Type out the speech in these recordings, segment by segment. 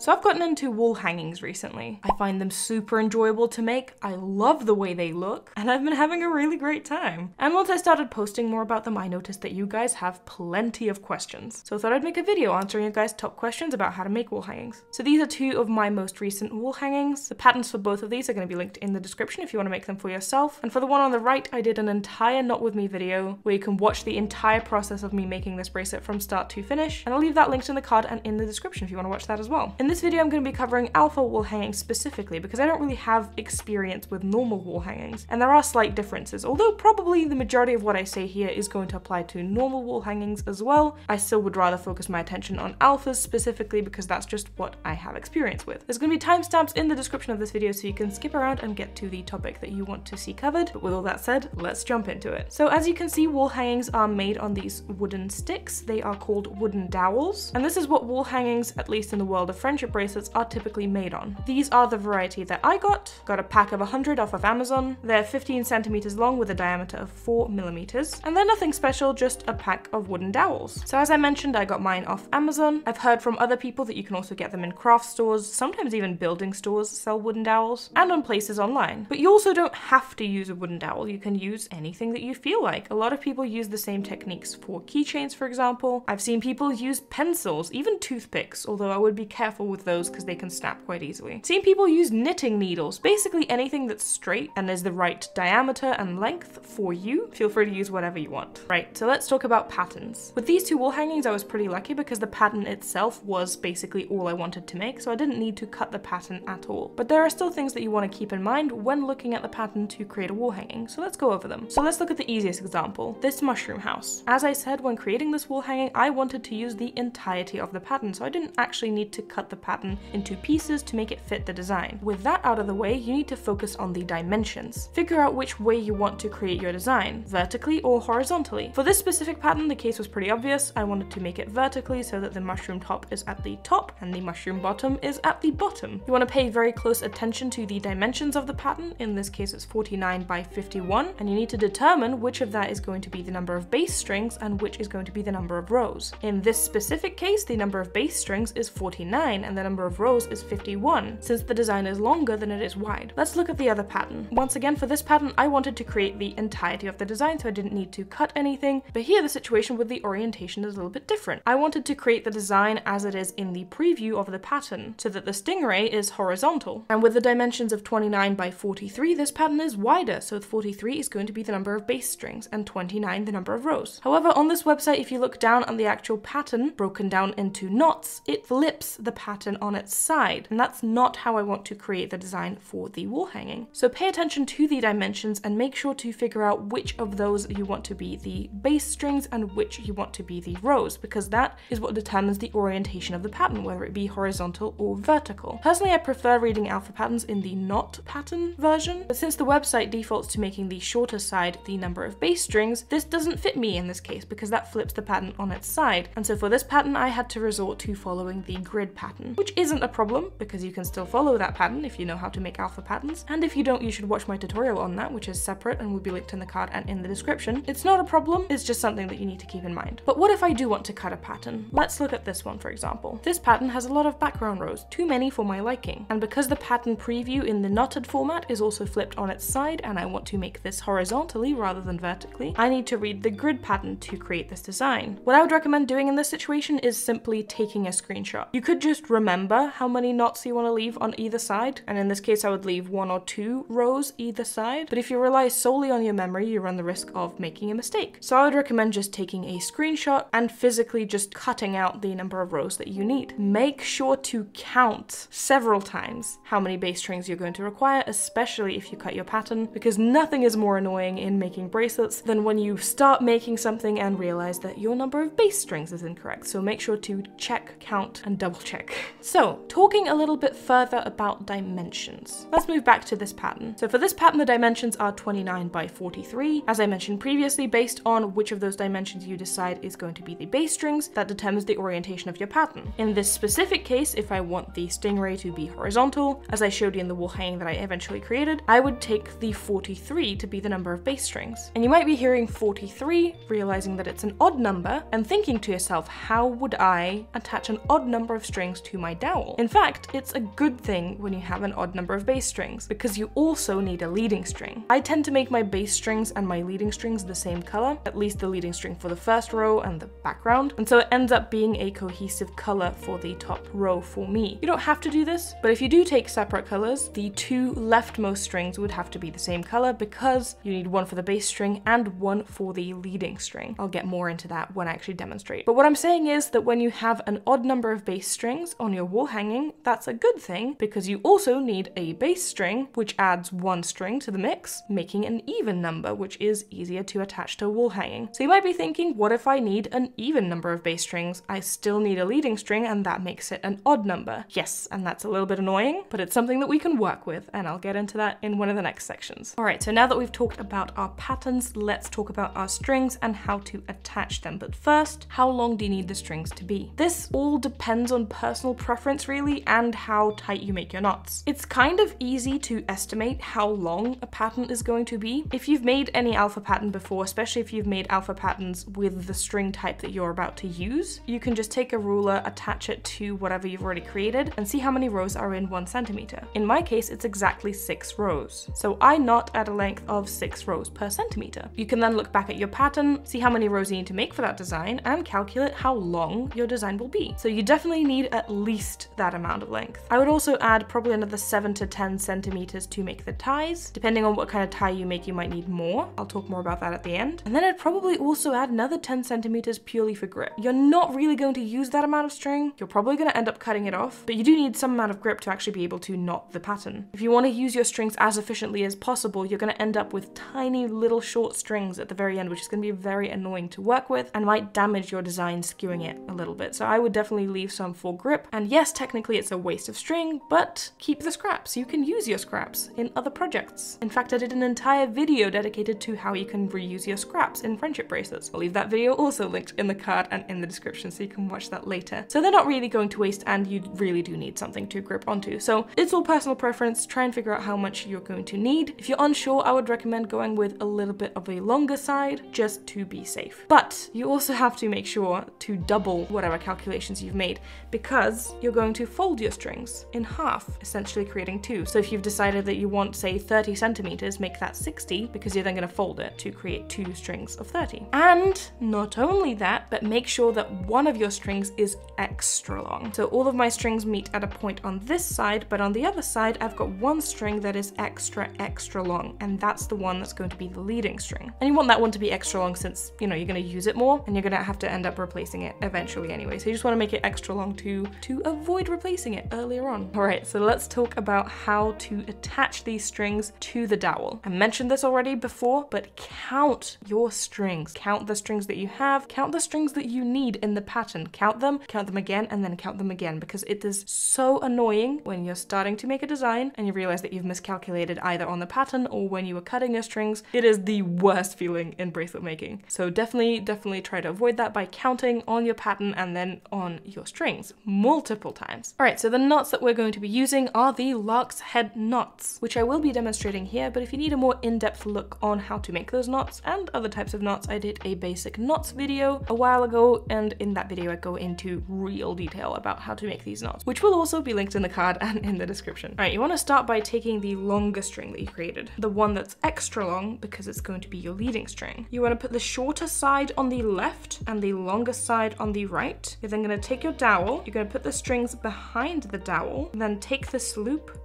So I've gotten into wall hangings recently. I find them super enjoyable to make, I love the way they look, and I've been having a really great time. And once I started posting more about them, I noticed that you guys have plenty of questions. So I thought I'd make a video answering you guys' top questions about how to make wall hangings. So these are two of my most recent wall hangings. The patterns for both of these are going to be linked in the description if you want to make them for yourself. And for the one on the right, I did an entire Knot With Me video where you can watch the entire process of me making this bracelet from start to finish. And I'll leave that linked in the card and in the description if you want to watch that as well. In this video, I'm going to be covering alpha wall hangings specifically because I don't really have experience with normal wall hangings. And there are slight differences, although probably the majority of what I say here is going to apply to normal wall hangings as well. I still would rather focus my attention on alphas specifically because that's just what I have experience with. There's going to be timestamps in the description of this video so you can skip around and get to the topic that you want to see covered. But with all that said, let's jump into it. So as you can see, wall hangings are made on these wooden sticks. They are called wooden dowels. And this is what wall hangings, at least in the world of friendship bracelets, are typically made on. These are the variety that I got. Got a pack of 100 off of Amazon. They're 15 centimeters long with a diameter of 4 millimeters. And they're nothing special, just a pack of wooden dowels. So as I mentioned, I got mine off Amazon. I've heard from other people that you can also get them in craft stores, sometimes even building stores sell wooden dowels, and on places online. But you also don't have to use a wooden dowel. You can use anything that you feel like. A lot of people use the same techniques for keychains, for example. I've seen people use pencils, even toothpicks, although I would be careful with those because they can snap quite easily. Seen people use knitting needles, basically anything that's straight and is the right diameter and length for you. Feel free to use whatever you want. Right, so let's talk about patterns. With these two wall hangings, I was pretty lucky because the pattern itself was basically all I wanted to make, so I didn't need to cut the pattern at all. But there are still things that you want to keep in mind when looking at the pattern to create a wall hanging, so let's go over them. So let's look at the easiest example, this mushroom house. As I said, when creating this wall hanging, I wanted to use the entirety of the pattern, so I didn't actually need to cut the pattern into pieces to make it fit the design. With that out of the way, you need to focus on the dimensions. Figure out which way you want to create your design, vertically or horizontally. For this specific pattern, the case was pretty obvious. I wanted to make it vertically so that the mushroom top is at the top and the mushroom bottom is at the bottom. You want to pay very close attention to the dimensions of the pattern. In this case, it's 49 by 51, and you need to determine which of that is going to be the number of base strings and which is going to be the number of rows. In this specific case, the number of base strings is 49 and the number of rows is 51, since the design is longer than it is wide. Let's look at the other pattern. Once again, for this pattern, I wanted to create the entirety of the design, so I didn't need to cut anything, but here the situation with the orientation is a little bit different. I wanted to create the design as it is in the preview of the pattern, so that the stingray is horizontal. And with the dimensions of 29 by 43, this pattern is wider, so 43 is going to be the number of base strings, and 29 the number of rows. However, on this website, if you look down on the actual pattern, broken down into knots, it flips the pattern on its side, and that's not how I want to create the design for the wall hanging. So pay attention to the dimensions and make sure to figure out which of those you want to be the base strings and which you want to be the rows, because that is what determines the orientation of the pattern, whether it be horizontal or vertical. Personally, I prefer reading alpha patterns in the knot pattern version, but since the website defaults to making the shorter side the number of base strings, this doesn't fit me in this case because that flips the pattern on its side. And so for this pattern, I had to resort to following the grid pattern, which isn't a problem because you can still follow that pattern if you know how to make alpha patterns. And if you don't, you should watch my tutorial on that, which is separate and will be linked in the card and in the description. It's not a problem, it's just something that you need to keep in mind. But what if I do want to cut a pattern? Let's look at this one, for example. This pattern has a lot of background rows, too many for my liking. And because the pattern preview in the knotted format is also flipped on its side, and I want to make this horizontally rather than vertically, I need to read the grid pattern to create this design. What I would recommend doing in this situation is simply taking a screenshot. You could just remember how many knots you want to leave on either side, and in this case I would leave one or two rows either side, but if you rely solely on your memory, you run the risk of making a mistake. So I would recommend just taking a screenshot and physically just cutting out the number of rows that you need. Make sure to count several times how many base strings you're going to require, especially if you cut your pattern, because nothing is more annoying in making bracelets than when you start making something and realize that your number of base strings is incorrect. So make sure to check, count, and double check. So talking a little bit further about dimensions. Let's move back to this pattern. So for this pattern, the dimensions are 29 by 43. As I mentioned previously, based on which of those dimensions you decide is going to be the base strings, that determines the orientation of your pattern. In this specific case, if I want the stingray to be horizontal, as I showed you in the wall hanging that I eventually created, I would take the 43 to be the number of base strings. And you might be hearing 43, realizing that it's an odd number, and thinking to yourself, how would I attach an odd number of strings to my dowel. In fact, it's a good thing when you have an odd number of base strings because you also need a leading string. I tend to make my base strings and my leading strings the same color, at least the leading string for the first row and the background, and so it ends up being a cohesive color for the top row for me. You don't have to do this, but if you do take separate colors, the two leftmost strings would have to be the same color because you need one for the base string and one for the leading string. I'll get more into that when I actually demonstrate. But what I'm saying is that when you have an odd number of base strings on your wall hanging, that's a good thing because you also need a base string, which adds one string to the mix, making an even number, which is easier to attach to a wall hanging. So you might be thinking, what if I need an even number of base strings? I still need a leading string and that makes it an odd number. Yes, and that's a little bit annoying, but it's something that we can work with, and I'll get into that in one of the next sections. All right, so now that we've talked about our patterns, let's talk about our strings and how to attach them. But first, how long do you need the strings to be? This all depends on personal preference really and how tight you make your knots. It's kind of easy to estimate how long a pattern is going to be. If you've made any alpha pattern before, especially if you've made alpha patterns with the string type that you're about to use, you can just take a ruler, attach it to whatever you've already created and see how many rows are in one centimeter. In my case, it's exactly six rows. So I knot at a length of six rows per centimeter. You can then look back at your pattern, see how many rows you need to make for that design, and calculate how long your design will be. So you definitely need at least that amount of length. I would also add probably another seven to 10 centimeters to make the ties. Depending on what kind of tie you make, you might need more. I'll talk more about that at the end. And then I'd probably also add another 10 centimeters purely for grip. You're not really going to use that amount of string. You're probably going to end up cutting it off, but you do need some amount of grip to actually be able to knot the pattern. If you want to use your strings as efficiently as possible, you're going to end up with tiny little short strings at the very end, which is going to be very annoying to work with and might damage your design skewing it a little bit. So I would definitely leave some for grip. And yes, technically it's a waste of string, but keep the scraps. You can use your scraps in other projects. In fact, I did an entire video dedicated to how you can reuse your scraps in friendship bracelets. I'll leave that video also linked in the card and in the description so you can watch that later. So they're not really going to waste and you really do need something to grip onto. So it's all personal preference. Try and figure out how much you're going to need. If you're unsure, I would recommend going with a little bit of a longer side just to be safe. But you also have to make sure to double whatever calculations you've made because you're going to fold your strings in half, essentially creating two. So if you've decided that you want, say, 30 centimeters, make that 60 because you're then going to fold it to create two strings of 30. And not only that, but make sure that one of your strings is extra long. So all of my strings meet at a point on this side, but on the other side, I've got one string that is extra, extra long, and that's the one that's going to be the leading string. And you want that one to be extra long since, you know, you're going to use it more and you're going to have to end up replacing it eventually anyway. So you just want to make it extra long to, to avoid replacing it earlier on. All right, so let's talk about how to attach these strings to the dowel. I mentioned this already before, but count your strings. Count the strings that you have, count the strings that you need in the pattern. Count them, count them again, and then count them again because it is so annoying when you're starting to make a design and you realize that you've miscalculated either on the pattern or when you were cutting your strings. It is the worst feeling in bracelet making. So definitely, definitely try to avoid that by counting on your pattern and then on your strings multiple times. All right, so the knots that we're going to be using are the lark's head knots, which I will be demonstrating here, but if you need a more in-depth look on how to make those knots and other types of knots, I did a basic knots video a while ago, and in that video I go into real detail about how to make these knots, which will also be linked in the card and in the description. All right, you wanna start by taking the longer string that you created, the one that's extra long because it's going to be your leading string. You wanna put the shorter side on the left and the longer side on the right. You're then gonna take your dowel, you're gonna put the strings behind the dowel, then take this loop,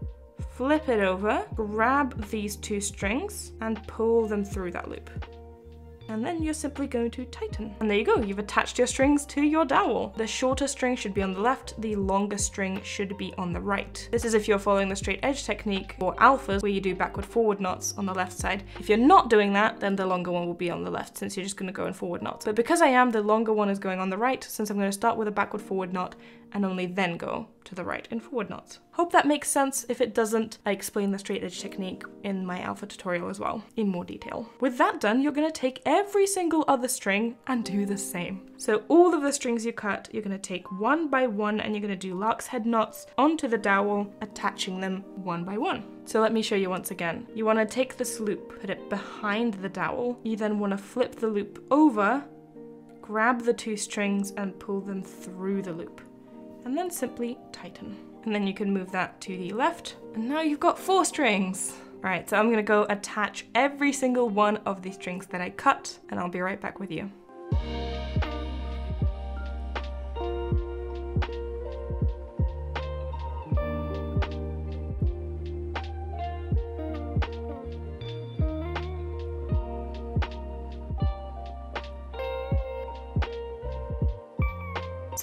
flip it over, grab these two strings, and pull them through that loop and then you're simply going to tighten. And there you go, you've attached your strings to your dowel. The shorter string should be on the left, the longer string should be on the right. This is if you're following the straight edge technique or alphas where you do backward forward knots on the left side. If you're not doing that, then the longer one will be on the left since you're just gonna go in forward knots. But because I am, the longer one is going on the right, since I'm gonna start with a backward forward knot and only then go to the right in forward knots. Hope that makes sense. If it doesn't, I explain the straight edge technique in my alpha tutorial as well, in more detail. With that done, you're gonna take every single other string and do the same. So all of the strings you cut, you're gonna take one by one and you're gonna do lark's head knots onto the dowel, attaching them one by one. So let me show you once again. You wanna take this loop, put it behind the dowel. You then wanna flip the loop over, grab the two strings and pull them through the loop. And then simply tighten. And then you can move that to the left, and now you've got four strings. All right, so I'm gonna go attach every single one of the strings that I cut, and I'll be right back with you.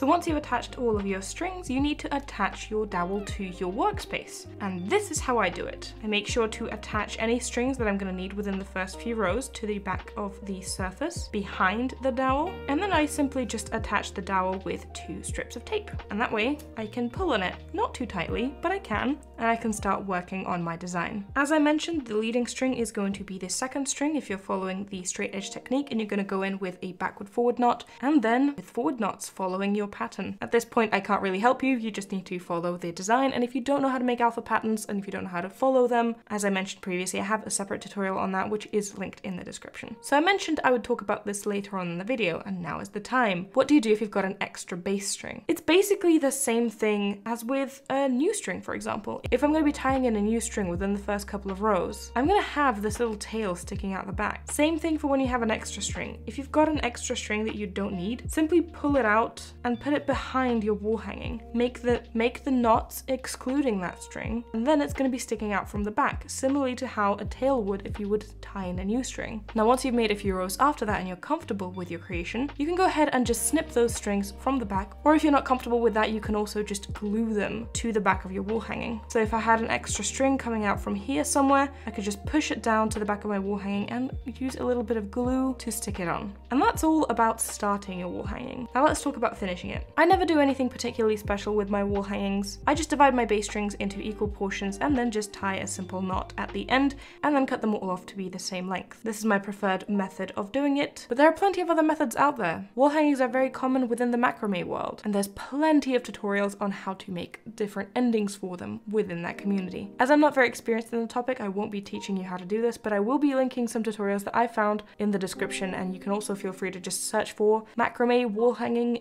So once you've attached all of your strings, you need to attach your dowel to your workspace. And this is how I do it. I make sure to attach any strings that I'm gonna need within the first few rows to the back of the surface behind the dowel. And then I simply just attach the dowel with two strips of tape. And that way I can pull on it, not too tightly, but I can, and I can start working on my design. As I mentioned, the leading string is going to be the second string if you're following the straight edge technique and you're gonna go in with a backward forward knot and then with forward knots following your pattern. At this point, I can't really help you, you just need to follow the design, and if you don't know how to make alpha patterns, and if you don't know how to follow them, as I mentioned previously, I have a separate tutorial on that, which is linked in the description. So I mentioned I would talk about this later on in the video, and now is the time. What do you do if you've got an extra base string? It's basically the same thing as with a new string, for example. If I'm going to be tying in a new string within the first couple of rows, I'm going to have this little tail sticking out the back. Same thing for when you have an extra string. If you've got an extra string that you don't need, simply pull it out and put it behind your wall hanging. Make the, make the knots excluding that string, and then it's going to be sticking out from the back, similarly to how a tail would if you would tie in a new string. Now once you've made a few rows after that and you're comfortable with your creation, you can go ahead and just snip those strings from the back, or if you're not comfortable with that, you can also just glue them to the back of your wall hanging. So if I had an extra string coming out from here somewhere, I could just push it down to the back of my wall hanging and use a little bit of glue to stick it on. And that's all about starting your wall hanging. Now let's talk about finishing it. I never do anything particularly special with my wall hangings. I just divide my base strings into equal portions and then just tie a simple knot at the end and then cut them all off to be the same length. This is my preferred method of doing it, but there are plenty of other methods out there. Wall hangings are very common within the macrame world, and there's plenty of tutorials on how to make different endings for them within that community. As I'm not very experienced in the topic, I won't be teaching you how to do this, but I will be linking some tutorials that I found in the description, and you can also feel free to just search for macrame wall hanging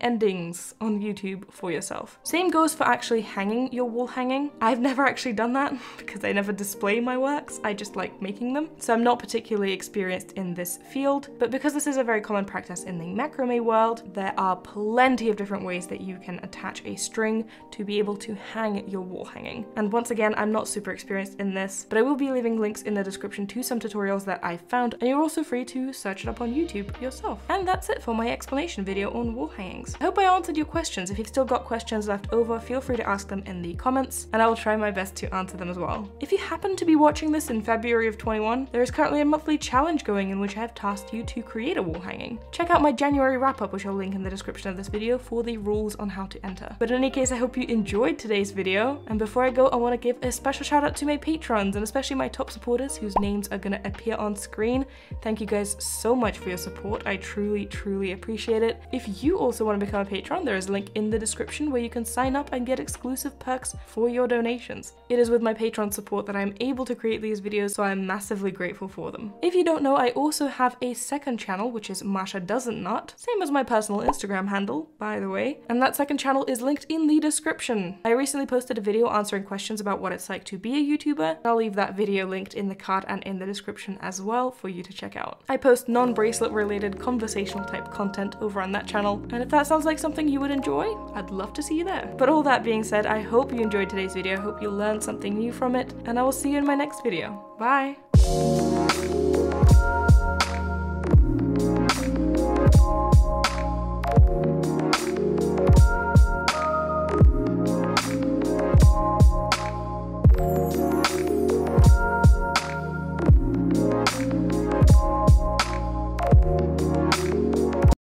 on YouTube for yourself. Same goes for actually hanging your wall hanging. I've never actually done that because I never display my works, I just like making them. So I'm not particularly experienced in this field, but because this is a very common practice in the macrame world, there are plenty of different ways that you can attach a string to be able to hang your wall hanging. And once again, I'm not super experienced in this, but I will be leaving links in the description to some tutorials that I found, and you're also free to search it up on YouTube yourself. And that's it for my explanation video on wall hangings. I hope I answered your questions. If you've still got questions left over, feel free to ask them in the comments, and I will try my best to answer them as well. If you happen to be watching this in February of 21, there is currently a monthly challenge going in which I have tasked you to create a wall hanging. Check out my January wrap up, which I'll link in the description of this video for the rules on how to enter. But in any case, I hope you enjoyed today's video, and before I go, I want to give a special shout out to my patrons, and especially my top supporters whose names are going to appear on screen. Thank you guys so much for your support. I truly, truly appreciate it. If you also want to become a patron, there is a link in the description where you can sign up and get exclusive perks for your donations. It is with my Patreon support that I'm able to create these videos, so I'm massively grateful for them. If you don't know, I also have a second channel, which is Masha Doesn't Knot, same as my personal Instagram handle, by the way, and that second channel is linked in the description. I recently posted a video answering questions about what it's like to be a YouTuber, I'll leave that video linked in the card and in the description as well for you to check out. I post non-bracelet related conversational type content over on that channel, and if that sounds like something you would enjoy, I'd love to see you there. But all that being said, I hope you enjoyed today's video, I hope you learned something new from it, and I will see you in my next video. Bye!